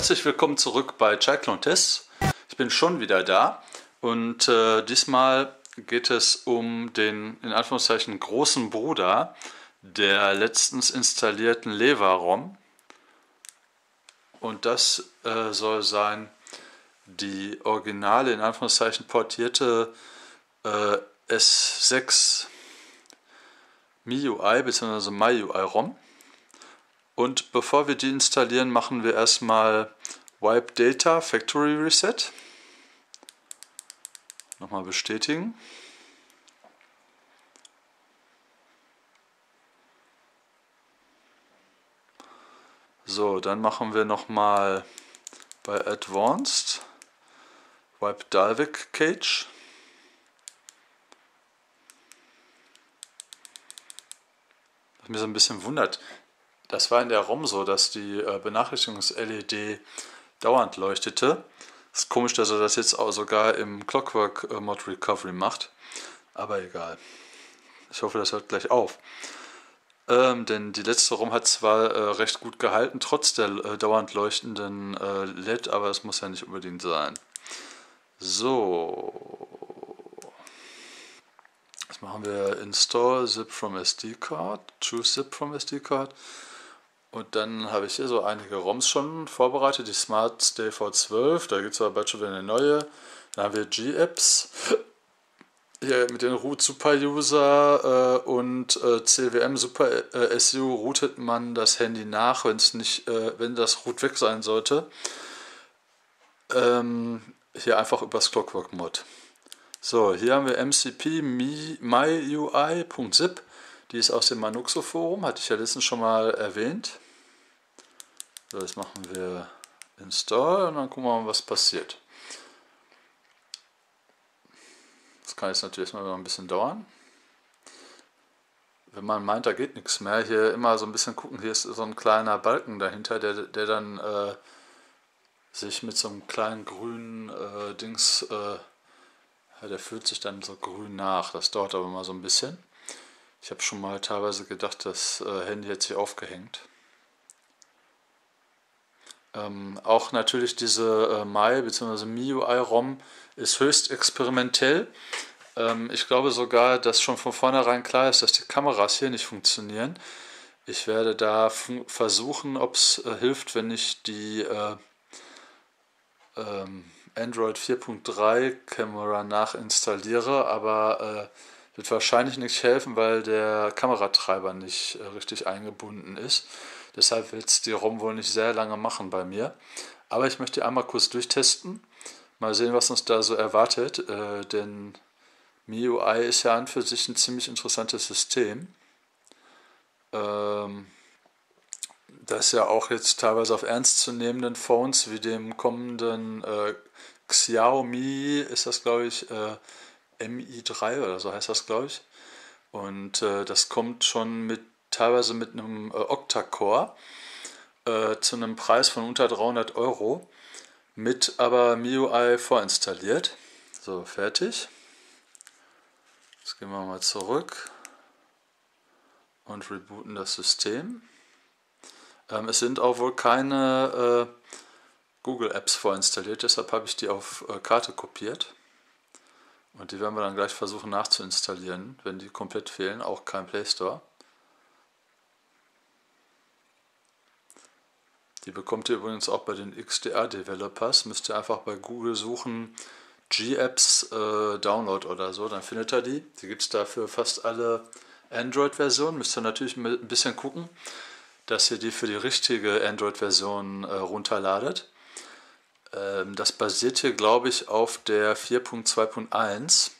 Herzlich willkommen zurück bei Cyclone Tests. Ich bin schon wieder da und äh, diesmal geht es um den in Anführungszeichen großen Bruder der letztens installierten Leva-ROM. Und das äh, soll sein die originale in Anführungszeichen portierte äh, S6 MIUI bzw. MyUI ROM. Und bevor wir die installieren, machen wir erstmal Wipe Data Factory Reset. Nochmal bestätigen. So, dann machen wir nochmal bei Advanced Wipe Dalvik Cage. Was mich so ein bisschen wundert, das war in der ROM so, dass die äh, Benachrichtigungs-LED dauernd leuchtete. Ist komisch, dass er das jetzt auch sogar im Clockwork äh, Mod Recovery macht. Aber egal. Ich hoffe, das hört gleich auf. Ähm, denn die letzte ROM hat zwar äh, recht gut gehalten, trotz der äh, dauernd leuchtenden äh, LED, aber es muss ja nicht unbedingt sein. So. Jetzt machen wir Install Zip from SD Card, Choose Zip from SD Card. Und dann habe ich hier so einige ROMs schon vorbereitet. Die Smart Stay V12, da gibt es aber bald schon wieder eine neue. Dann haben wir G-Apps. Hier mit den Root Super User äh, und äh, CWM Super äh, SU routet man das Handy nach, wenn es nicht, äh, wenn das Root weg sein sollte. Ähm, hier einfach übers Clockwork Mod. So, hier haben wir MCP MyUI.zip. Die ist aus dem Manuxo Forum, hatte ich ja letztens schon mal erwähnt. So, jetzt machen wir Install und dann gucken wir mal, was passiert. Das kann jetzt natürlich mal ein bisschen dauern. Wenn man meint, da geht nichts mehr, hier immer so ein bisschen gucken, hier ist so ein kleiner Balken dahinter, der, der dann äh, sich mit so einem kleinen grünen äh, Dings, äh, der fühlt sich dann so grün nach. Das dauert aber mal so ein bisschen. Ich habe schon mal teilweise gedacht, das äh, Handy hätte sich aufgehängt. Ähm, auch natürlich diese äh, Mai bzw. MIUI-ROM ist höchst experimentell. Ähm, ich glaube sogar, dass schon von vornherein klar ist, dass die Kameras hier nicht funktionieren. Ich werde da versuchen, ob es äh, hilft, wenn ich die äh, ähm, Android 4.3 Kamera nachinstalliere, aber äh, wird wahrscheinlich nicht helfen, weil der Kameratreiber nicht äh, richtig eingebunden ist. Deshalb wird es die ROM wohl nicht sehr lange machen bei mir. Aber ich möchte einmal kurz durchtesten. Mal sehen, was uns da so erwartet. Äh, denn MIUI ist ja an für sich ein ziemlich interessantes System. Ähm, das ja auch jetzt teilweise auf ernstzunehmenden Phones wie dem kommenden äh, Xiaomi, ist das glaube ich, äh, MI3 oder so heißt das, glaube ich. Und äh, das kommt schon mit teilweise mit einem äh, Octa-Core äh, zu einem Preis von unter 300 Euro, mit aber MIUI vorinstalliert. So, fertig. Jetzt gehen wir mal zurück und rebooten das System. Ähm, es sind auch wohl keine äh, Google Apps vorinstalliert, deshalb habe ich die auf äh, Karte kopiert. Und die werden wir dann gleich versuchen nachzuinstallieren, wenn die komplett fehlen, auch kein Play Store. Die bekommt ihr übrigens auch bei den XDR-Developers. Müsst ihr einfach bei Google suchen, G-Apps äh, Download oder so, dann findet ihr die. Die gibt es dafür fast alle Android-Versionen. Müsst ihr natürlich ein bisschen gucken, dass ihr die für die richtige Android-Version äh, runterladet. Ähm, das basiert hier, glaube ich, auf der 4.2.1.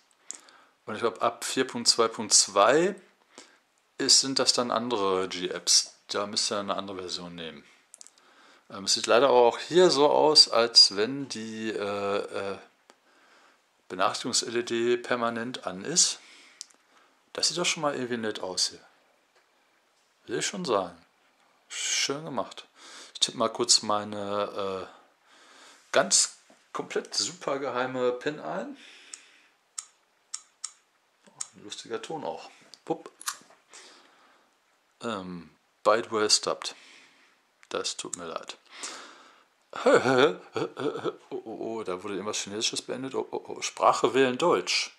Und ich glaube, ab 4.2.2 sind das dann andere G-Apps. Da müsst ihr eine andere Version nehmen. Ähm, es sieht leider auch hier so aus, als wenn die äh, äh, Benachrichtigungs-LED permanent an ist. Das sieht doch schon mal irgendwie nett aus hier. Will ich schon sagen. Schön gemacht. Ich tippe mal kurz meine äh, ganz komplett super geheime PIN ein. Ein lustiger Ton auch. Pupp. Ähm, Byte well stopped. Das tut mir leid. Oh, oh, oh, da wurde irgendwas Chinesisches beendet. Oh, oh, oh. Sprache wählen Deutsch.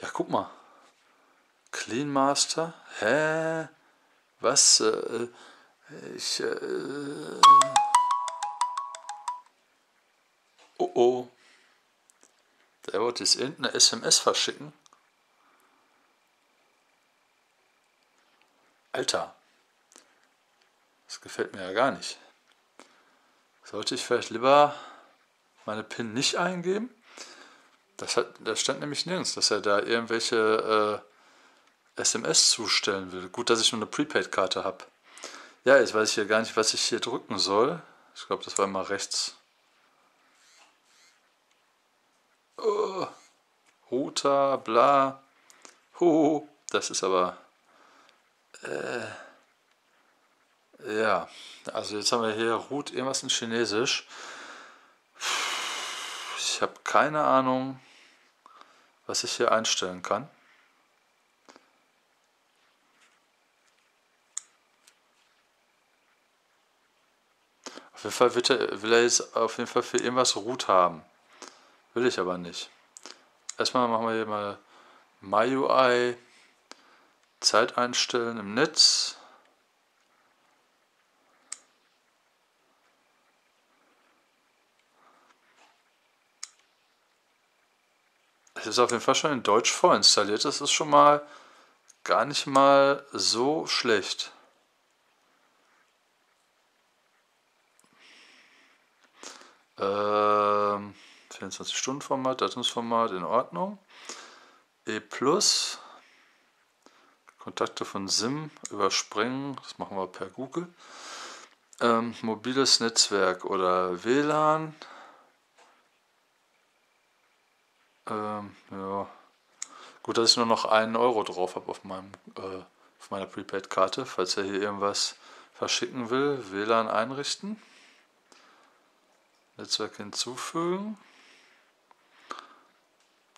Ja, guck mal. Clean Master? Hä? Was? Äh, ich. Äh, oh. Der wollte jetzt irgendeine SMS verschicken. Alter. Das gefällt mir ja gar nicht. Sollte ich vielleicht lieber meine PIN nicht eingeben? Das, hat, das stand nämlich nirgends, dass er da irgendwelche äh, SMS zustellen will. Gut, dass ich nur eine Prepaid-Karte habe. Ja, jetzt weiß ich hier gar nicht, was ich hier drücken soll. Ich glaube, das war immer rechts. Oh, Router, bla. Ho, das ist aber. Äh, ja, also jetzt haben wir hier Root irgendwas in Chinesisch. Ich habe keine Ahnung, was ich hier einstellen kann. Auf jeden Fall er, will er jetzt auf jeden Fall für irgendwas Root haben. Will ich aber nicht. Erstmal machen wir hier mal MyUI, Zeit einstellen im Netz. Es ist auf jeden Fall schon in Deutsch vorinstalliert. Das ist schon mal gar nicht mal so schlecht. Ähm, 24-Stunden-Format, Datumsformat in Ordnung. E Plus. Kontakte von SIM überspringen. Das machen wir per Google. Ähm, mobiles Netzwerk oder WLAN. Ähm, ja. Gut, dass ich nur noch einen Euro drauf habe auf, äh, auf meiner Prepaid-Karte, falls er hier irgendwas verschicken will. WLAN einrichten. Netzwerk hinzufügen.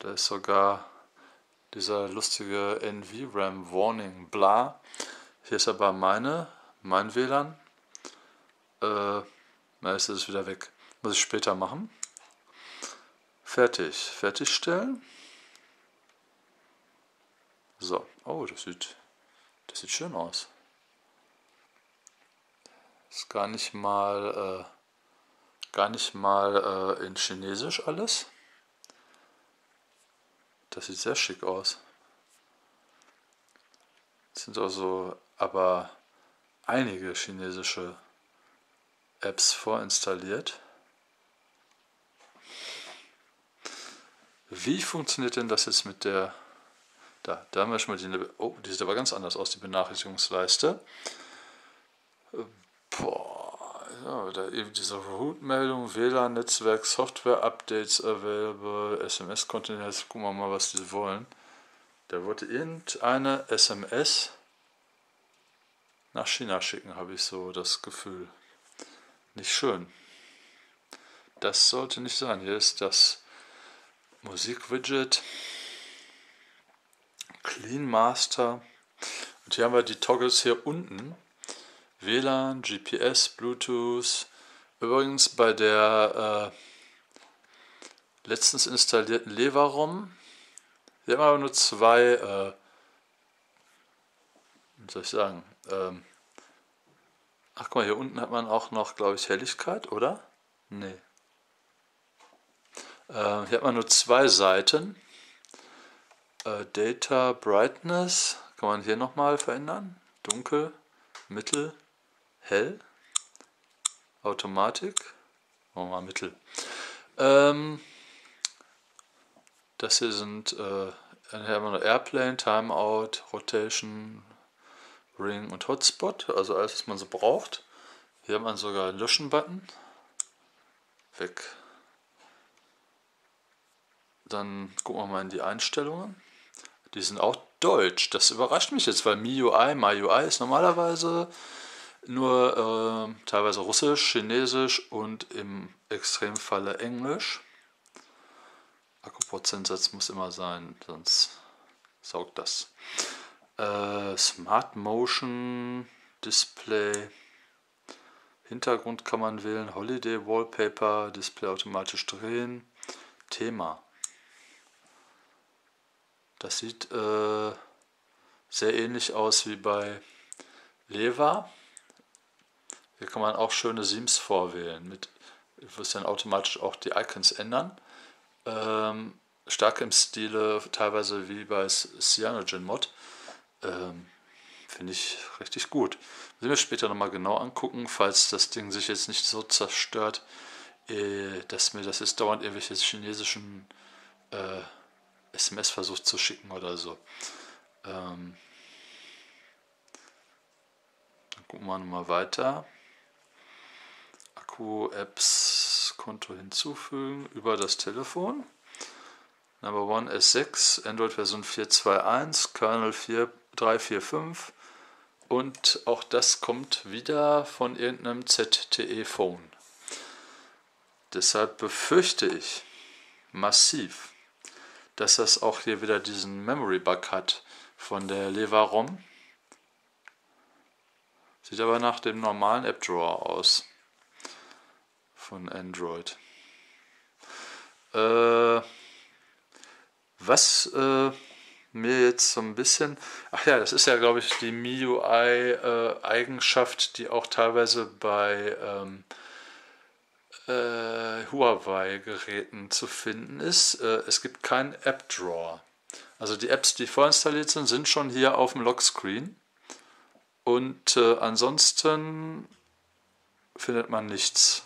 Da ist sogar dieser lustige NVRAM Warning bla. Hier ist aber meine, mein WLAN. Äh, na ist es wieder weg. Muss ich später machen. Fertig. Fertigstellen. So. Oh, das sieht, das sieht schön aus. Ist gar nicht mal, äh, gar nicht mal äh, in Chinesisch alles. Das sieht sehr schick aus. Es sind also aber einige chinesische Apps vorinstalliert. Wie funktioniert denn das jetzt mit der... Da, da haben wir schon mal die... Oh, die sieht aber ganz anders aus, die Benachrichtigungsleiste. Boah, ja, da eben diese Root-Meldung, WLAN-Netzwerk, Software-Updates available, SMS-Kontinent. Gucken wir mal, was die wollen. Da wollte irgendeine SMS nach China schicken, habe ich so das Gefühl. Nicht schön. Das sollte nicht sein. Hier ist das Musik-Widget, Clean Master. Und hier haben wir die Toggles hier unten. WLAN, GPS, Bluetooth. Übrigens bei der äh, letztens installierten Levarom, hier haben wir aber nur zwei, äh, wie soll ich sagen, ähm, ach guck mal, hier unten hat man auch noch, glaube ich, Helligkeit, oder? Nee. Äh, hier hat man nur zwei Seiten. Äh, Data Brightness kann man hier nochmal verändern. Dunkel, Mittel, Hell. Automatik. Machen wir mal Mittel. Ähm, das hier sind äh, haben wir Airplane, Timeout, Rotation, Ring und Hotspot. Also alles, was man so braucht. Hier hat man sogar einen Löschen-Button. Weg. Dann gucken wir mal in die Einstellungen. Die sind auch deutsch. Das überrascht mich jetzt, weil MIUI, MyUI ist normalerweise nur äh, teilweise Russisch, Chinesisch und im Extremfalle Englisch. Akkuprozentsatz muss immer sein, sonst saugt das. Äh, Smart Motion Display. Hintergrund kann man wählen, Holiday Wallpaper, Display automatisch drehen, Thema. Das sieht äh, sehr ähnlich aus wie bei Leva. Hier kann man auch schöne Themes vorwählen, mit, wo es dann automatisch auch die Icons ändern. Ähm, stark im Stile, teilweise wie bei Cyanogen Mod. Ähm, Finde ich richtig gut. Müssen wir später nochmal genau angucken, falls das Ding sich jetzt nicht so zerstört, äh, dass mir das jetzt dauernd irgendwelche chinesischen äh, SMS versucht zu schicken oder so. Ähm, dann gucken wir nochmal weiter. Akku, Apps, Konto hinzufügen über das Telefon. Number 1 S6, Android Version 4.2.1, Kernel 4.345 und auch das kommt wieder von irgendeinem ZTE-Phone. Deshalb befürchte ich massiv, dass das auch hier wieder diesen Memory-Bug hat von der Levarom. Sieht aber nach dem normalen App-Drawer aus von Android. Äh, was äh, mir jetzt so ein bisschen, ach ja, das ist ja, glaube ich, die MIUI-Eigenschaft, äh, die auch teilweise bei ähm, äh, Huawei-Geräten zu finden ist. Äh, es gibt keinen App-Drawer. Also die Apps, die vorinstalliert sind, sind schon hier auf dem Lockscreen. Und äh, ansonsten findet man nichts.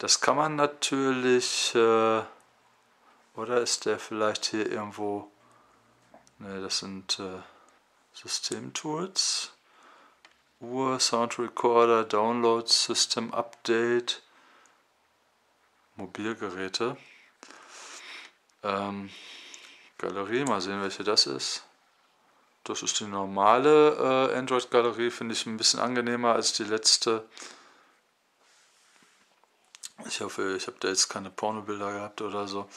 Das kann man natürlich, äh, oder ist der vielleicht hier irgendwo, ne, das sind äh, Systemtools, Uhr, Sound Recorder, Download, System Update, Mobilgeräte, ähm, Galerie, mal sehen welche das ist. Das ist die normale äh, Android-Galerie, finde ich ein bisschen angenehmer als die letzte. Ich hoffe, ich habe da jetzt keine Pornobilder gehabt oder so.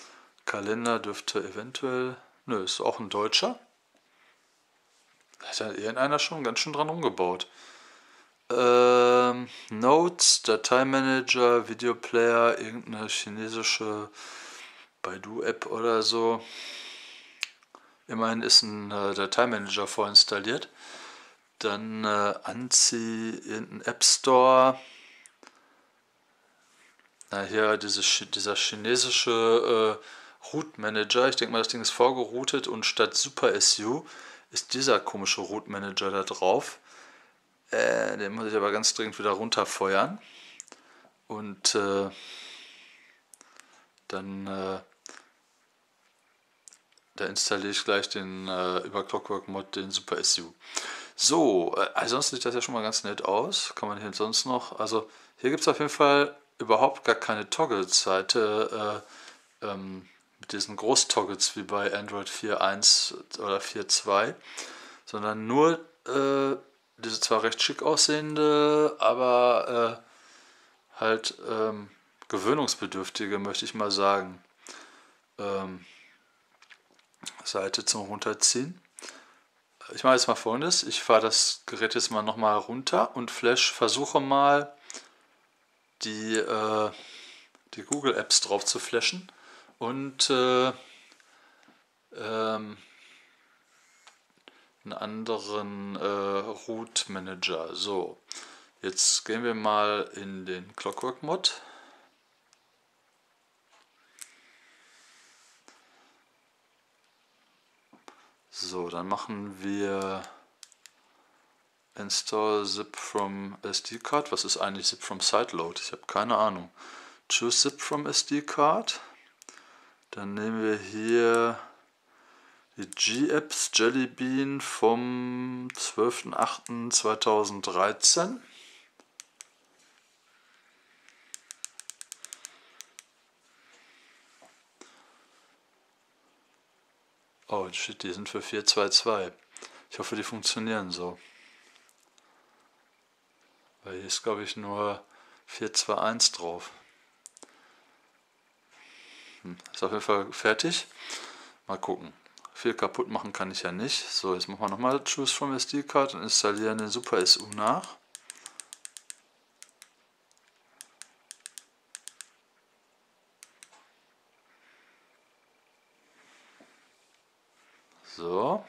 Kalender dürfte eventuell. Nö, ist auch ein Deutscher. Da hat ja irgendeiner schon ganz schön dran umgebaut. Ähm, Notes, Dateimanager, Videoplayer, irgendeine chinesische Baidu-App oder so. Immerhin ist ein äh, Dateimanager vorinstalliert. Dann äh, Anzi, irgendein App Store. Na, hier diese, dieser chinesische äh, Root Manager. Ich denke mal, das Ding ist vorgeroutet und statt Super SU ist dieser komische Root Manager da drauf. Äh, den muss ich aber ganz dringend wieder runterfeuern. Und äh, dann äh, da installiere ich gleich den äh, über Clockwork Mod, den Super SU. So, äh, ansonsten sieht das ja schon mal ganz nett aus. Kann man hier sonst noch, also hier gibt es auf jeden Fall überhaupt gar keine Toggle-Seite äh, ähm, mit diesen Großtoggles wie bei Android 4.1 oder 4.2, sondern nur äh, diese zwar recht schick aussehende, aber äh, halt ähm, gewöhnungsbedürftige, möchte ich mal sagen, ähm, Seite zum Runterziehen. Ich mache jetzt mal folgendes, ich fahre das Gerät jetzt mal nochmal runter und Flash versuche mal die, äh, die Google Apps drauf zu flashen und äh, ähm, einen anderen äh, Root Manager. So, jetzt gehen wir mal in den Clockwork Mod. So, dann machen wir Install Zip from SD Card. Was ist eigentlich Zip from Sideload? Ich habe keine Ahnung. Choose Zip from SD Card. Dann nehmen wir hier die G-Apps Jelly Bean vom 12.08.2013. Oh, shit, die sind für 422. Ich hoffe, die funktionieren so. Weil hier ist, glaube ich, nur 421 drauf. Hm, ist auf jeden Fall fertig. Mal gucken. Viel kaputt machen kann ich ja nicht. So, jetzt machen wir nochmal Choose from SD Card und installieren den Super SU nach. So,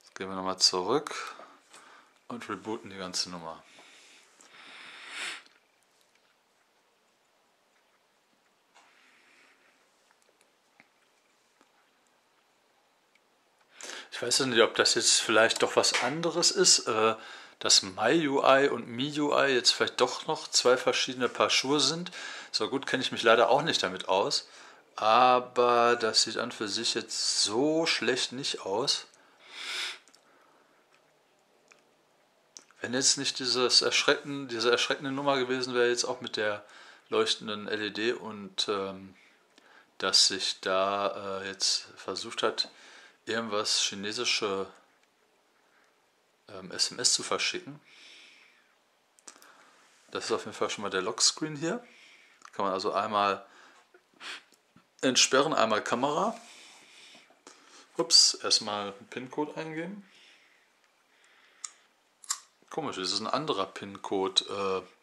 jetzt gehen wir nochmal zurück und rebooten die ganze Nummer. Ich weiß nicht, ob das jetzt vielleicht doch was anderes ist, äh, dass MyUI und MIUI jetzt vielleicht doch noch zwei verschiedene Paar Schuhe sind. So gut kenne ich mich leider auch nicht damit aus, aber das sieht an für sich jetzt so schlecht nicht aus. Wenn jetzt nicht dieses erschrecken, diese erschreckende Nummer gewesen wäre, jetzt auch mit der leuchtenden LED und ähm, dass sich da äh, jetzt versucht hat, irgendwas chinesische ähm, SMS zu verschicken. Das ist auf jeden Fall schon mal der Lockscreen hier. Kann man also einmal entsperren, einmal Kamera. Ups, erstmal PIN-Code eingeben. Komisch, das ist ein anderer PIN-Code. Äh,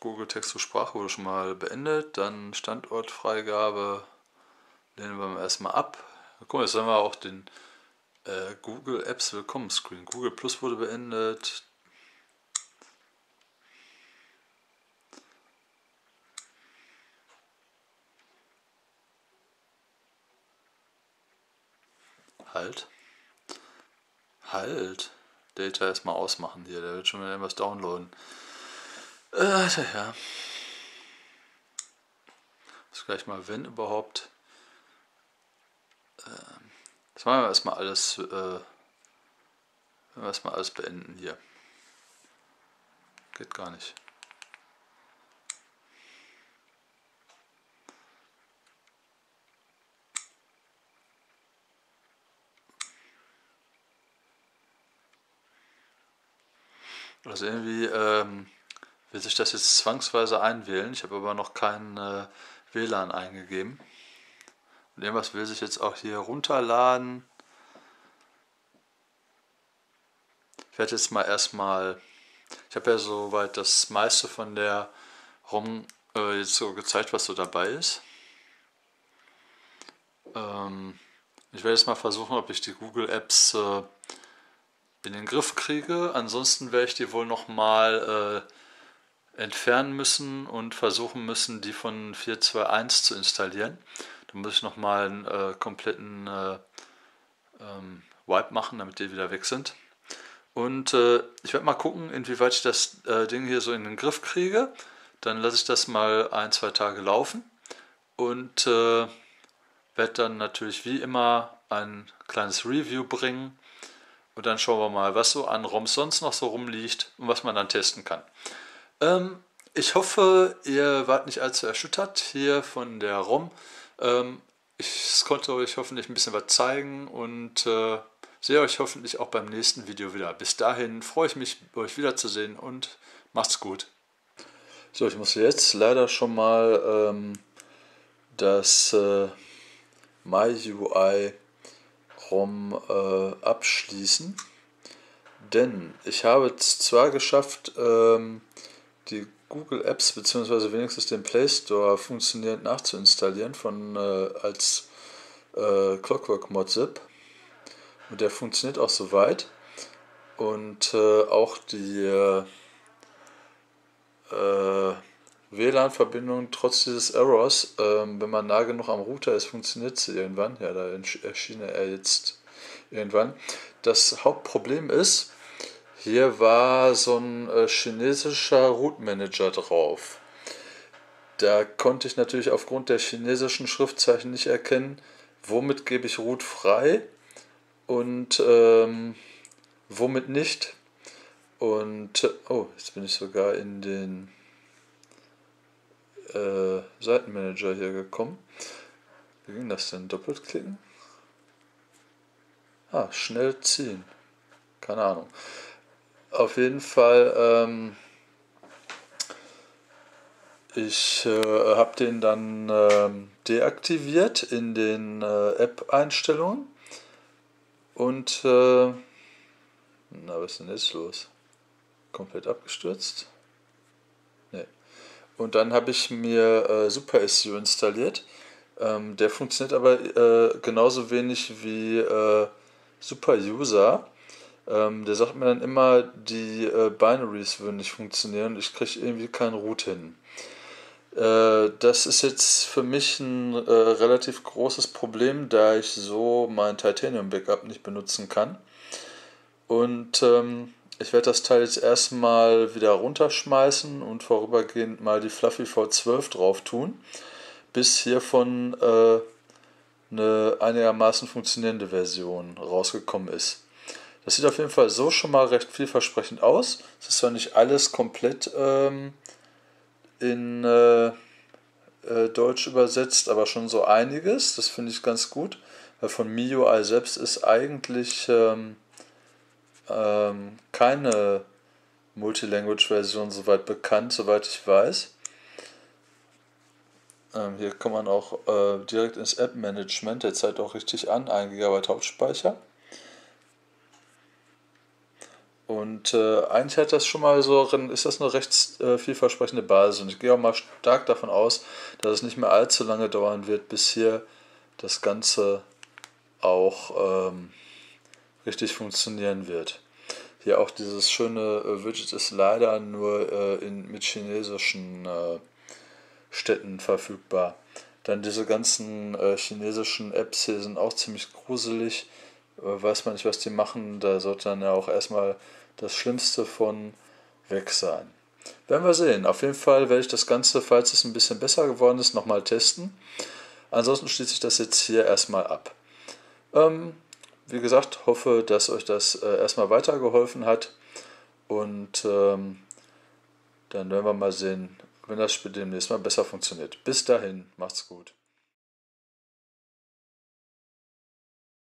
Google Text zu Sprache wurde schon mal beendet. Dann Standortfreigabe lehnen wir erstmal ab. Guck mal, jetzt haben wir auch den äh, Google Apps Willkommen Screen. Google Plus wurde beendet. Halt. Halt. Data erstmal ausmachen hier, der wird schon wieder irgendwas downloaden. Äh, ja. Das gleich mal, wenn überhaupt. Das machen wir erstmal alles, äh, erstmal alles beenden hier. Geht gar nicht. Also irgendwie ähm, will sich das jetzt zwangsweise einwählen. Ich habe aber noch keinen äh, WLAN eingegeben. Und irgendwas will sich jetzt auch hier runterladen. Ich werde jetzt mal erstmal, ich habe ja soweit das meiste von der ROM äh, jetzt so gezeigt, was so dabei ist. Ähm, ich werde jetzt mal versuchen, ob ich die Google Apps äh, in den Griff kriege. Ansonsten werde ich die wohl nochmal äh, entfernen müssen und versuchen müssen, die von 4.2.1 zu installieren. Da muss ich nochmal einen äh, kompletten äh, ähm, Wipe machen, damit die wieder weg sind. Und äh, ich werde mal gucken, inwieweit ich das äh, Ding hier so in den Griff kriege. Dann lasse ich das mal ein, zwei Tage laufen und äh, werde dann natürlich wie immer ein kleines Review bringen und dann schauen wir mal, was so an ROMs sonst noch so rumliegt und was man dann testen kann. Ähm, ich hoffe, ihr wart nicht allzu erschüttert hier von der ROM. Ähm, ich konnte euch hoffentlich ein bisschen was zeigen und äh, sehe euch hoffentlich auch beim nächsten Video wieder. Bis dahin freue ich mich, euch wiederzusehen und macht's gut. So, ich muss jetzt leider schon mal ähm, das äh, MyUI ROM äh, abschließen, denn ich habe es zwar geschafft, ähm, die Google Apps bzw. wenigstens den Play Store funktionierend nachzuinstallieren von äh, als äh, Clockwork Modzip und der funktioniert auch soweit und äh, auch die äh, WLAN-Verbindung trotz dieses Errors, ähm, wenn man nah genug am Router ist, funktioniert sie irgendwann. Ja, da erschien er jetzt irgendwann. Das Hauptproblem ist, hier war so ein äh, chinesischer Root Manager drauf. Da konnte ich natürlich aufgrund der chinesischen Schriftzeichen nicht erkennen, womit gebe ich Root frei und ähm, womit nicht. Und, oh, jetzt bin ich sogar in den äh, Seitenmanager hier gekommen. Wie ging das denn? Doppelt klicken? Ah, schnell ziehen. Keine Ahnung. Auf jeden Fall, ähm, ich äh, habe den dann ähm, deaktiviert in den äh, App-Einstellungen. Und, äh, na, was ist denn jetzt los? Komplett abgestürzt? Und dann habe ich mir äh, SuperSU installiert. Ähm, der funktioniert aber äh, genauso wenig wie äh, Super User. Ähm, der sagt mir dann immer, die äh, Binaries würden nicht funktionieren ich kriege irgendwie keinen Root hin. Äh, das ist jetzt für mich ein äh, relativ großes Problem, da ich so mein Titanium Backup nicht benutzen kann. Und ähm, ich werde das Teil jetzt erstmal wieder runterschmeißen und vorübergehend mal die Fluffy V12 drauf tun, bis hiervon äh, eine einigermaßen funktionierende Version rausgekommen ist. Das sieht auf jeden Fall so schon mal recht vielversprechend aus. Es ist zwar nicht alles komplett ähm, in äh, äh, Deutsch übersetzt, aber schon so einiges. Das finde ich ganz gut. Weil von MIUI selbst ist eigentlich ähm, ähm, keine Multilanguage-Version soweit bekannt, soweit ich weiß. Ähm, hier kann man auch äh, direkt ins App-Management, der zeigt auch richtig an, 1 GB Hauptspeicher. Und äh, eigentlich hat das schon mal so, ist das eine recht äh, vielversprechende Basis. Und ich gehe auch mal stark davon aus, dass es nicht mehr allzu lange dauern wird, bis hier das Ganze auch ähm, richtig funktionieren wird. Hier auch dieses schöne äh, Widget ist leider nur äh, in, mit chinesischen äh, Städten verfügbar. Dann diese ganzen äh, chinesischen Apps hier sind auch ziemlich gruselig. weiß man nicht, was die machen. Da sollte dann ja auch erstmal das Schlimmste von weg sein. Werden wir sehen. Auf jeden Fall werde ich das Ganze, falls es ein bisschen besser geworden ist, nochmal testen. Ansonsten schließe ich das jetzt hier erstmal ab. Ähm, wie gesagt, hoffe, dass euch das äh, erstmal weitergeholfen hat. Und ähm, dann werden wir mal sehen, wenn das Spiel demnächst mal besser funktioniert. Bis dahin, macht's gut.